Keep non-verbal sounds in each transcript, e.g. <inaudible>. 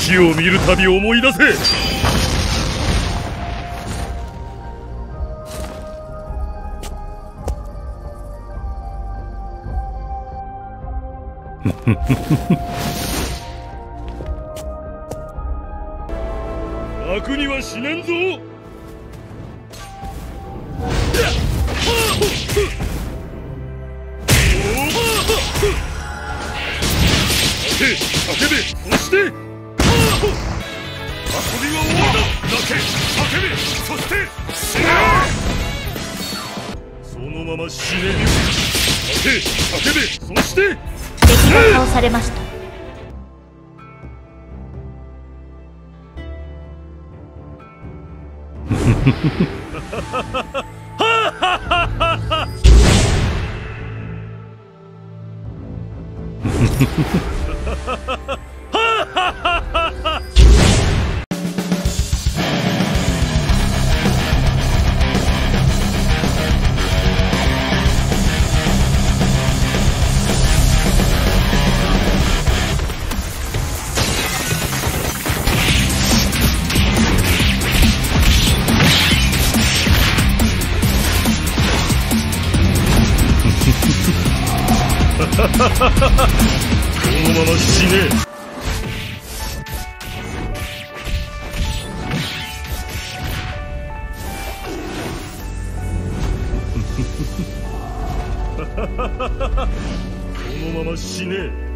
月を見るたび思い出せ。楽には死ねんぞ。叫べそしてまま死ね泣け叫べそして敵が倒されました。<laughs> <laughs> このまま死ねこのまま死ね。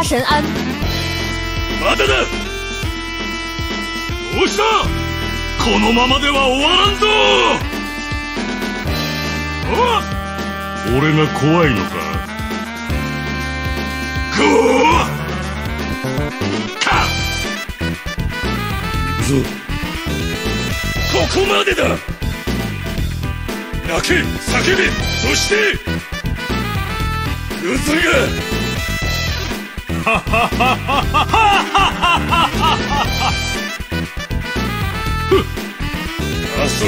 八神庵まだだどうしたこのままでは終わらんぞ。あ俺が怖いのか。こうか行くぞ。ここまでだ。泣け叫べ。そしてグズが。遊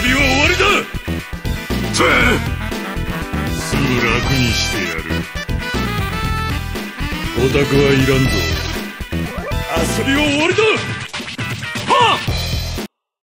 びは終わりだ。すぐ楽にしてやるオタクはいらんぞ。遊びは終わりだ。はっ